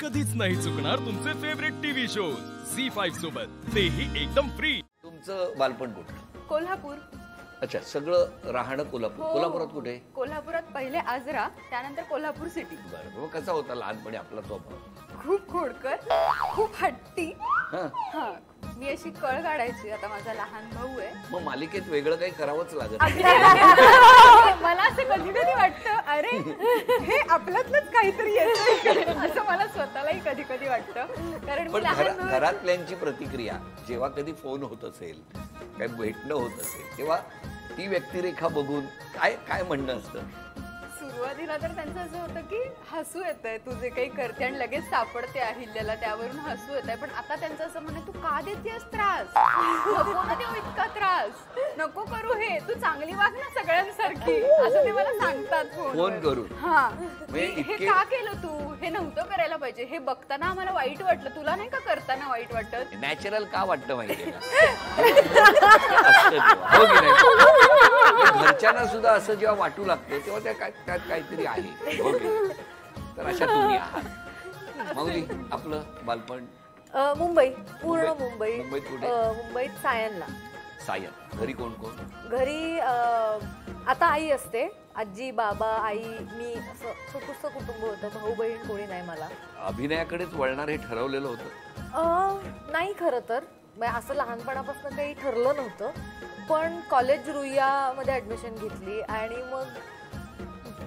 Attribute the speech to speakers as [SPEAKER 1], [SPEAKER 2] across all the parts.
[SPEAKER 1] कधीच नाही चुकणार तुमचे favourite TV shows Zee five सोबत. तेही एकदम फ्री
[SPEAKER 2] तुमचं बालपण कुठलं
[SPEAKER 3] कोल्हापूर.
[SPEAKER 2] अच्छा सगळं राहणं कोल्हापूर.
[SPEAKER 3] हो.
[SPEAKER 2] कोल्हापुरात कुठे?
[SPEAKER 3] कोल्हापुरात पहिले आजरा त्यानंतर कोल्हापूर सिटी
[SPEAKER 2] बरं मग कसा होता लहानपणी आपला स्वभाव
[SPEAKER 3] खूप खोडकर खूप हट्टी.
[SPEAKER 2] हा.
[SPEAKER 3] हा मी अशी कळ काढायची आता माझा लहान भाऊ आहे.
[SPEAKER 2] मग मालिकेत वेगळं काही करावंच लागत
[SPEAKER 3] मला असं कधी कधी वाटतं अरे हे आपल्यातलंच काहीतरी येतं असं मला स्वतःलाही कधी कधी वाटतं. कारण
[SPEAKER 2] पण घरा- घरातल्यांची प्रतिक्रिया जेव्हा कधी फोन होत असेल काही भेटणं होत असेल तेव्हा ती व्यक्तिरेखा बघून काय काय म्हणणं असतं?
[SPEAKER 3] सुरुवातीला तर त्यांचं असं होतं की हसू येत आहे तू जे काही करते आणि लगेच सापडते अहिल्याला त्यावरून हसू येत आहे पण आता त्यांचं असं म्हणणं तू का देतेस त्रास? नको ना देऊ इतका त्रास. नको करू हे. तू चांगली वाग ना सगळ्यांसारखी. असं ते मला सांगतात
[SPEAKER 2] फोन. करून.
[SPEAKER 3] हा.
[SPEAKER 2] म्हणजे
[SPEAKER 3] की हे का केलं तू? हे नव्हतं करायला पाहिजे. हे बघताना आम्हाला वाईट वाटलं. तुला नाही का करताना वाईट वाटत?
[SPEAKER 2] नॅचरल का वाटतं माहितीये घरच्यांना सुद्धा असं जेव्हा वाटू लागतं तेव्हा त्या काय त्यात काहीतरी आहे? तर अशा तुम्ही आहात. माऊली आपलं बालपण?
[SPEAKER 4] मुंबई. पूर्ण
[SPEAKER 2] मुंबई-
[SPEAKER 4] मुंबई.
[SPEAKER 2] मुंबईत कुठे?
[SPEAKER 4] मुंबईत सायनला.
[SPEAKER 2] सायन. घरी कोण कोण?
[SPEAKER 4] घरी आता आई असते. आजी बाबा आई मी असं छोटूस कुटुंब होतं. भाऊ बहीण कोणी नाही मला.
[SPEAKER 2] अभिनयाकडेच वळणार हे ठरवलेलं होतं.
[SPEAKER 4] नाही खरं तर. म्हणजे असं लहानपणापासून काही ठरलं नव्हतं. पण कॉलेज रुईयामध्ये ॲडमिशन घेतली आणि मग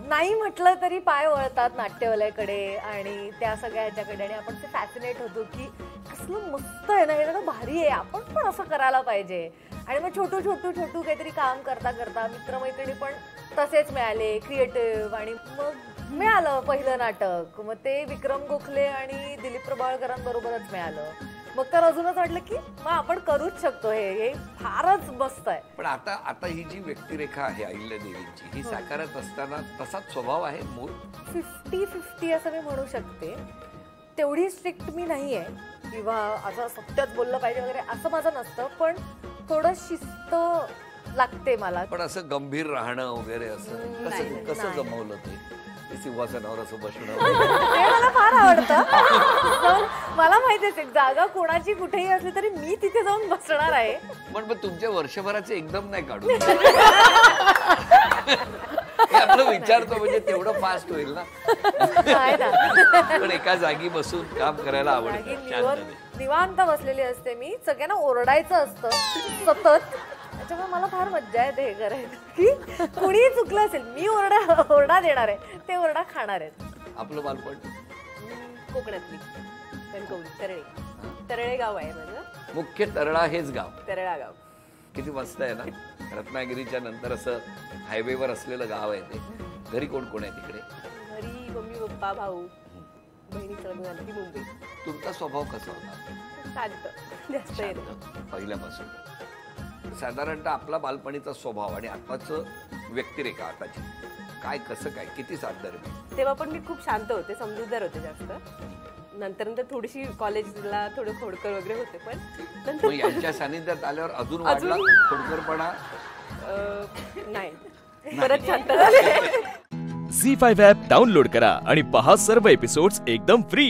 [SPEAKER 4] नाही म्हटलं तरी पाय वळतात नाट्यवलयाकडे आणि त्या सगळ्या ह्याच्याकडे. आणि आपण ते फॅसिनेट होतो की कसलं मस्त आहे ना हे ना भारी आहे. आपण पण असं करायला पाहिजे. आणि मग छोटू छोटू छोटू काहीतरी काम करता करता मित्रमैत्रिणी पण तसेच मिळाले क्रिएटिव्ह आणि मग मिळालं पहिलं नाटक. मग ते विक्रम गोखले आणि दिलीप प्रभाळकरांबरोबरच मिळालं. मग तर अजूनच वाटलं की मग आपण करूच शकतो हे. हे फारच मस्त आहे.
[SPEAKER 2] पण आता आता ही जी व्यक्तिरेखा आहे अहिल्या देवींची ही. साकारत असताना तसाच स्वभाव आहे मूळ?
[SPEAKER 4] फिफ्टी फिफ्टी असं मी म्हणू शकते. तेवढी स्ट्रिक्ट मी नाही आहे किंवा असं सत्यात बोललं पाहिजे वगैरे असं माझं नसतं पण थोडं शिस्त लागते मला.
[SPEAKER 2] पण असं गंभीर राहणं वगैरे असं कसं कसं. जमवलं ते? ते
[SPEAKER 4] मला फार आवडतं. मला माहिती आहे जागा कोणाची कुठेही असली तरी मी तिथे जाऊन बसणार आहे.
[SPEAKER 2] पण मग तुमच्या वर्षभराचे एकदम नाही काढू आपलं विचारतो म्हणजे तेवढं फास्ट होईल ना? पण एका जागी बसून काम करायला आवडतं.
[SPEAKER 4] निवांत बसलेली असते मी. सगळ्यांना ओरडायचं असतं. सतत. त्याच्यामुळे मला फार मज्जा येते हे करायला. की कुणीही चुकलं असेल मी ओरडा ओरडा देणार आहे ते ओरडा खाणार आहेत.
[SPEAKER 2] आपलं बालपण?
[SPEAKER 5] कोकणातली. कणकवली तरळे. तरळे गाव आहे माझं.
[SPEAKER 2] मुख्य तरळा हेच गाव.
[SPEAKER 5] तरळा गाव
[SPEAKER 2] किती मस्त आहे ना? रत्नागिरीच्या नंतर असं हायवेवर असलेलं गाव आहे ते. घरी कोण कोण आहे तिकडे?
[SPEAKER 5] घरी मम्मी पप्पा भाऊ. बहिणीचं लग्न झालं ती मुंबई.
[SPEAKER 2] तुमचा स्वभाव कसा होता?
[SPEAKER 5] शांत. जास्त
[SPEAKER 2] पहिल्यापासून. साधारणतः आपला बालपणीचा स्वभाव आणि आताच व्यक्तिरेखा आताची. काय कसं काय किती साधर
[SPEAKER 5] तेव्हा पण मी खूप शांत होते समजूतदार होते जास्त. नंतर नंतर थोडीशी कॉलेजला थोडं खोडकर वगैरे होते पण
[SPEAKER 2] मग
[SPEAKER 5] नंतर
[SPEAKER 2] यांच्या सानिध्यात आल्यावर अजून वाढला
[SPEAKER 5] अजून?
[SPEAKER 2] खोडकरपणा?
[SPEAKER 5] अं, नाही. परत शांत झाले.
[SPEAKER 1] झी फाईव्ह ॲप डाउनलोड करा आणि पहा सर्व एपिसोड्स एकदम फ्री